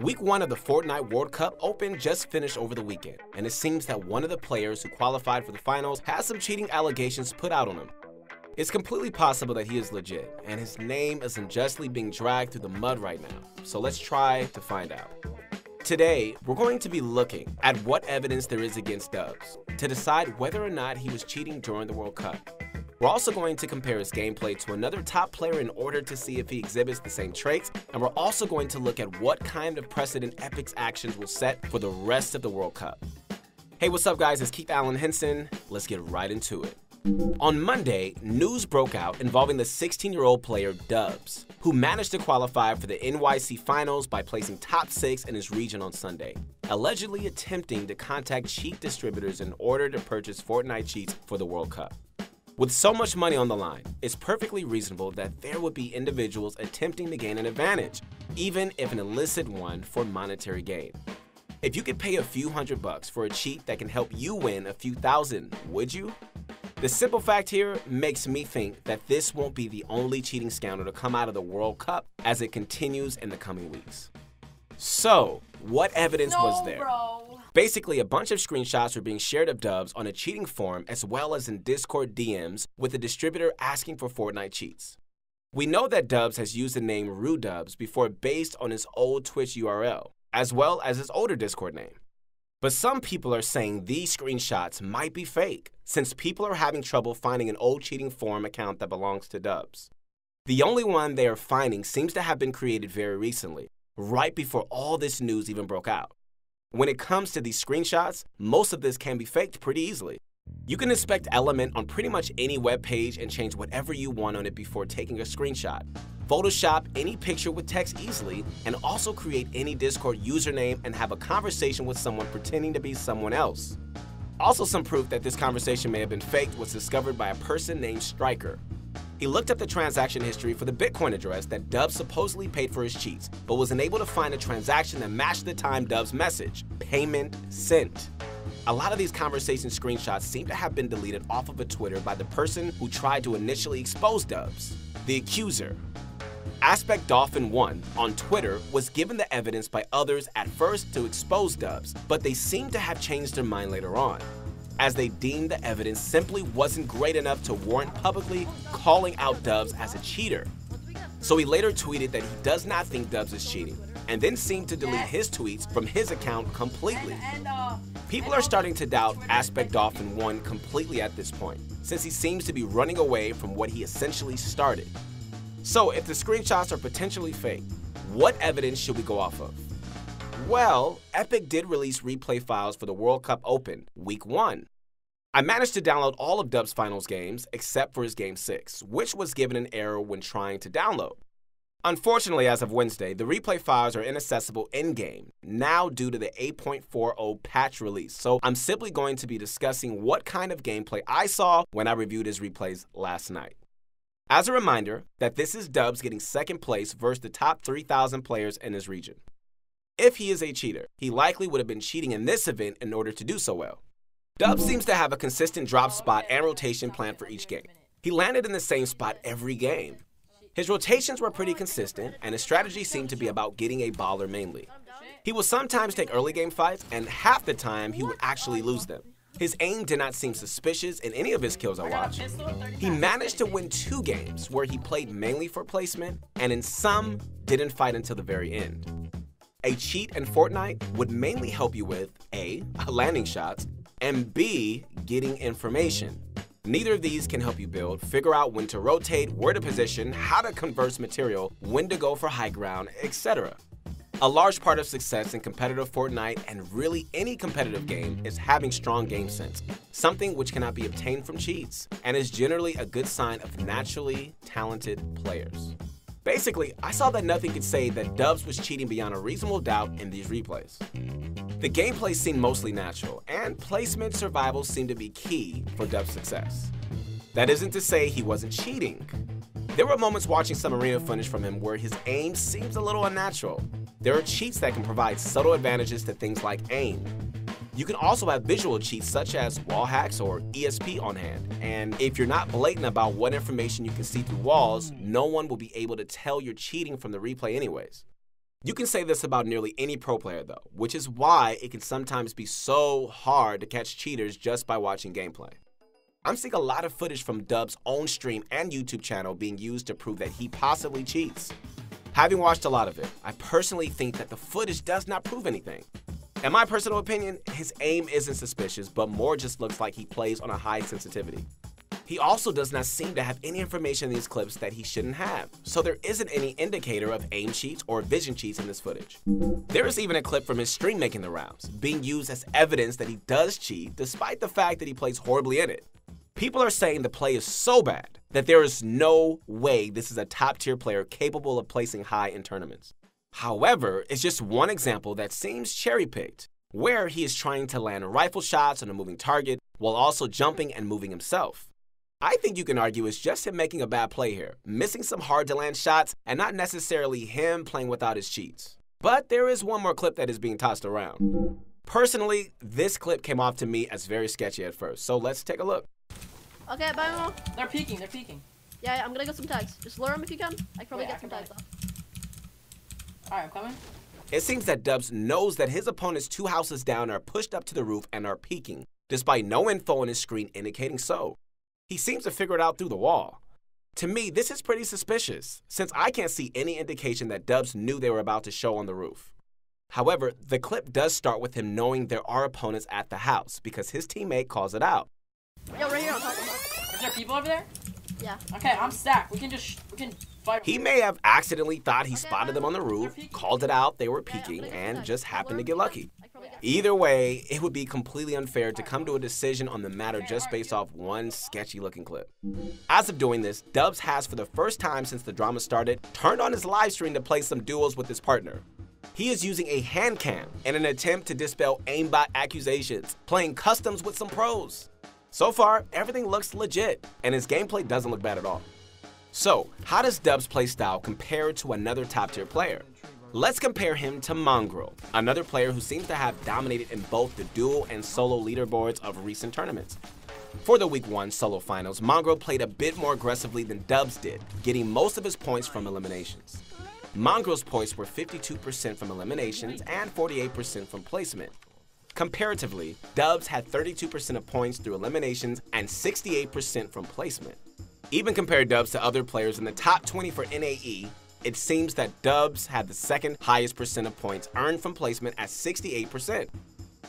Week one of the Fortnite World Cup Open just finished over the weekend, and it seems that one of the players who qualified for the finals has some cheating allegations put out on him. It's completely possible that he is legit, and his name is unjustly being dragged through the mud right now, so let's try to find out. Today, we're going to be looking at what evidence there is against Dubs to decide whether or not he was cheating during the World Cup. We're also going to compare his gameplay to another top player in order to see if he exhibits the same traits, and we're also going to look at what kind of precedent Epic's actions will set for the rest of the World Cup. Hey, what's up guys? It's Keith Allen Henson. Let's get right into it. On Monday, news broke out involving the 16-year-old player Dubs, who managed to qualify for the NYC Finals by placing top six in his region on Sunday, allegedly attempting to contact cheat distributors in order to purchase Fortnite cheats for the World Cup. With so much money on the line, it's perfectly reasonable that there would be individuals attempting to gain an advantage, even if an illicit one for monetary gain. If you could pay a few hundred bucks for a cheat that can help you win a few thousand, would you? The simple fact here makes me think that this won't be the only cheating scandal to come out of the World Cup as it continues in the coming weeks. So, what evidence no, was there? Bro. Basically, a bunch of screenshots were being shared of dubs on a cheating forum as well as in Discord DMs with the distributor asking for Fortnite cheats. We know that Dubs has used the name RuDubs before based on his old Twitch URL, as well as his older Discord name. But some people are saying these screenshots might be fake, since people are having trouble finding an old cheating forum account that belongs to Dubs. The only one they are finding seems to have been created very recently, right before all this news even broke out. When it comes to these screenshots, most of this can be faked pretty easily. You can inspect Element on pretty much any web page and change whatever you want on it before taking a screenshot. Photoshop any picture with text easily, and also create any Discord username and have a conversation with someone pretending to be someone else. Also, some proof that this conversation may have been faked was discovered by a person named Striker. He looked up the transaction history for the Bitcoin address that Dubs supposedly paid for his cheats, but was unable to find a transaction that matched the time Dubs message payment sent. A lot of these conversation screenshots seem to have been deleted off of a Twitter by the person who tried to initially expose Dubs, the accuser. Aspect Dolphin 1 on Twitter was given the evidence by others at first to expose Dubs, but they seem to have changed their mind later on as they deemed the evidence simply wasn't great enough to warrant publicly calling out Dubs as a cheater. So he later tweeted that he does not think Dubs is cheating, and then seemed to delete his tweets from his account completely. People are starting to doubt Aspect Dolphin 1 completely at this point, since he seems to be running away from what he essentially started. So if the screenshots are potentially fake, what evidence should we go off of? Well, Epic did release replay files for the World Cup Open, Week 1. I managed to download all of Dub's finals games except for his Game 6, which was given an error when trying to download. Unfortunately, as of Wednesday, the replay files are inaccessible in game, now due to the 8.40 patch release. So I'm simply going to be discussing what kind of gameplay I saw when I reviewed his replays last night. As a reminder, that this is Dubs getting second place versus the top 3,000 players in his region. If he is a cheater, he likely would have been cheating in this event in order to do so well. Dub seems to have a consistent drop spot and rotation plan for each game. He landed in the same spot every game. His rotations were pretty consistent, and his strategy seemed to be about getting a baller mainly. He will sometimes take early game fights, and half the time he would actually lose them. His aim did not seem suspicious in any of his kills I watched. He managed to win two games where he played mainly for placement, and in some, didn't fight until the very end. A cheat in Fortnite would mainly help you with A. Landing shots, and B. Getting information. Neither of these can help you build, figure out when to rotate, where to position, how to converse material, when to go for high ground, etc. A large part of success in competitive Fortnite and really any competitive game is having strong game sense, something which cannot be obtained from cheats, and is generally a good sign of naturally talented players. Basically, I saw that nothing could say that Dubs was cheating beyond a reasonable doubt in these replays. The gameplay seemed mostly natural, and placement survival seemed to be key for Dub's success. That isn't to say he wasn't cheating. There were moments watching some arena footage from him where his aim seems a little unnatural. There are cheats that can provide subtle advantages to things like aim, you can also have visual cheats such as wall hacks or ESP on hand. And if you're not blatant about what information you can see through walls, no one will be able to tell you're cheating from the replay anyways. You can say this about nearly any pro player, though, which is why it can sometimes be so hard to catch cheaters just by watching gameplay. I'm seeing a lot of footage from Dub's own stream and YouTube channel being used to prove that he possibly cheats. Having watched a lot of it, I personally think that the footage does not prove anything. In my personal opinion, his aim isn't suspicious, but more just looks like he plays on a high sensitivity. He also does not seem to have any information in these clips that he shouldn't have, so there isn't any indicator of aim cheats or vision cheats in this footage. There is even a clip from his stream making the rounds, being used as evidence that he does cheat despite the fact that he plays horribly in it. People are saying the play is so bad that there is no way this is a top tier player capable of placing high in tournaments. However, it's just one example that seems cherry picked, where he is trying to land rifle shots on a moving target while also jumping and moving himself. I think you can argue it's just him making a bad play here, missing some hard to land shots, and not necessarily him playing without his cheats. But there is one more clip that is being tossed around. Personally, this clip came off to me as very sketchy at first, so let's take a look. Okay, bye, Mo. They're peeking, they're peeking. Yeah, yeah, I'm gonna get some tags. Just lure him if you can. I can probably oh, Wait, I get some tags buy off. Alright, I'm coming. It seems that Dubs knows that his opponents two houses down are pushed up to the roof and are peeking, despite no info on his screen indicating so. He seems to figure it out through the wall. To me, this is pretty suspicious, since I can't see any indication that Dubs knew they were about to show on the roof. However, the clip does start with him knowing there are opponents at the house because his teammate calls it out. Yo, right here on top. on top. Is there people over there? Yeah. Okay, I'm stacked. We can just, we can fight. He may have accidentally thought he spotted them on the roof, called it out, they were Yeah, yeah, I'm peeking, gonna get some and just happened to get lucky. can. I can probably get- Either way, it would be completely unfair to come to a decision on the matter just based off one sketchy looking clip. As of doing this, Dubs has, for the first time since the drama started, turned on his live stream to play some duels with his partner. He is using a hand cam in an attempt to dispel aimbot accusations, playing customs with some pros. So far, everything looks legit, and his gameplay doesn't look bad at all. So, how does Dub's play style compare to another top tier player? Let's compare him to Mongrel, another player who seems to have dominated in both the dual and solo leaderboards of recent tournaments. For the Week 1 solo finals, Mongrel played a bit more aggressively than Dubs did, getting most of his points from eliminations. Mongrel's points were 52% from eliminations and 48% from placement. Comparatively, Dubs had 32% of points through eliminations and 68% from placement. Even compared Dubs to other players in the top 20 for NAE, it seems that Dubs had the second highest percent of points earned from placement at 68%.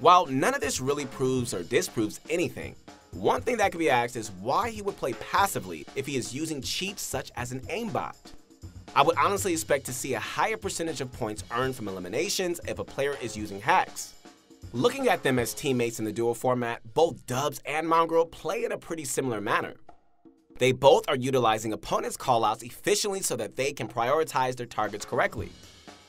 While none of this really proves or disproves anything, one thing that could be asked is why he would play passively if he is using cheats such as an aimbot. I would honestly expect to see a higher percentage of points earned from eliminations if a player is using hacks. Looking at them as teammates in the duo format, both Dubs and Mongrel play in a pretty similar manner. They both are utilizing opponents' callouts efficiently so that they can prioritize their targets correctly.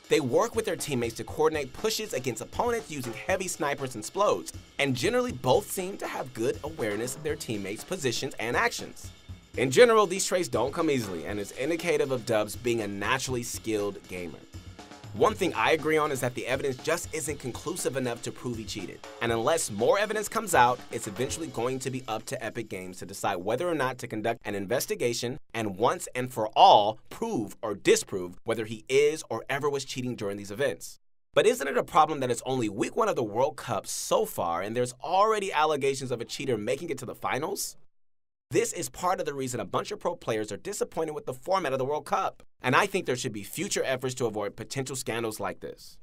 They work with their teammates to coordinate pushes against opponents using heavy snipers and splodes, and generally both seem to have good awareness of their teammates' positions and actions. In general, these traits don't come easily and is indicative of Dubs being a naturally skilled gamer. One thing I agree on is that the evidence just isn't conclusive enough to prove he cheated. And unless more evidence comes out, it's eventually going to be up to Epic Games to decide whether or not to conduct an investigation and once and for all prove or disprove whether he is or ever was cheating during these events. But isn't it a problem that it's only week one of the World Cup so far and there's already allegations of a cheater making it to the finals? This is part of the reason a bunch of pro players are disappointed with the format of the World Cup, and I think there should be future efforts to avoid potential scandals like this.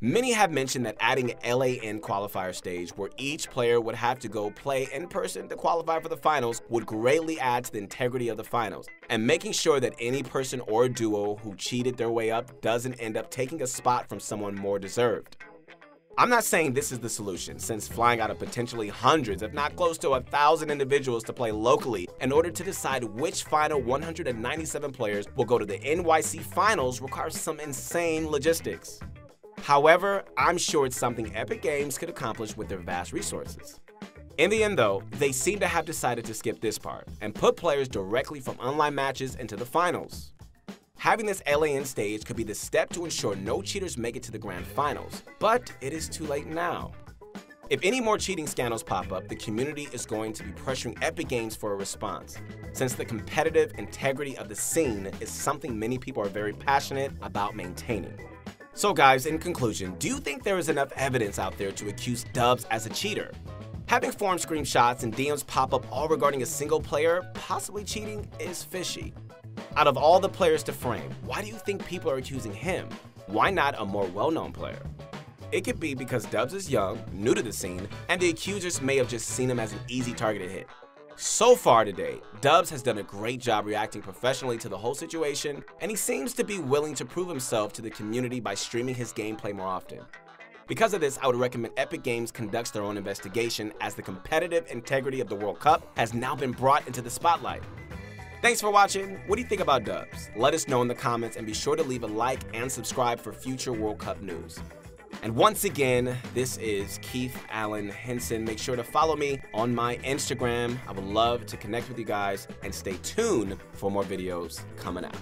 Many have mentioned that adding an LAN qualifier stage where each player would have to go play in person to qualify for the finals would greatly add to the integrity of the finals, and making sure that any person or duo who cheated their way up doesn't end up taking a spot from someone more deserved. I'm not saying this is the solution, since flying out of potentially hundreds, if not close to a thousand individuals to play locally in order to decide which final 197 players will go to the NYC finals requires some insane logistics. However, I'm sure it's something Epic Games could accomplish with their vast resources. In the end, though, they seem to have decided to skip this part and put players directly from online matches into the finals. Having this LAN stage could be the step to ensure no cheaters make it to the grand finals, but it is too late now. If any more cheating scandals pop up, the community is going to be pressuring Epic Games for a response, since the competitive integrity of the scene is something many people are very passionate about maintaining. So, guys, in conclusion, do you think there is enough evidence out there to accuse Dubs as a cheater? Having form screenshots and DMs pop up all regarding a single player possibly cheating is fishy. Out of all the players to frame, why do you think people are accusing him? Why not a more well known player? It could be because Dubs is young, new to the scene, and the accusers may have just seen him as an easy targeted hit. So far today, Dubs has done a great job reacting professionally to the whole situation, and he seems to be willing to prove himself to the community by streaming his gameplay more often. Because of this, I would recommend Epic Games conducts their own investigation as the competitive integrity of the World Cup has now been brought into the spotlight. Thanks for watching. What do you think about Dubs? Let us know in the comments and be sure to leave a like and subscribe for future World Cup news. And once again, this is Keith Allen Henson. Make sure to follow me on my Instagram. I would love to connect with you guys and stay tuned for more videos coming out.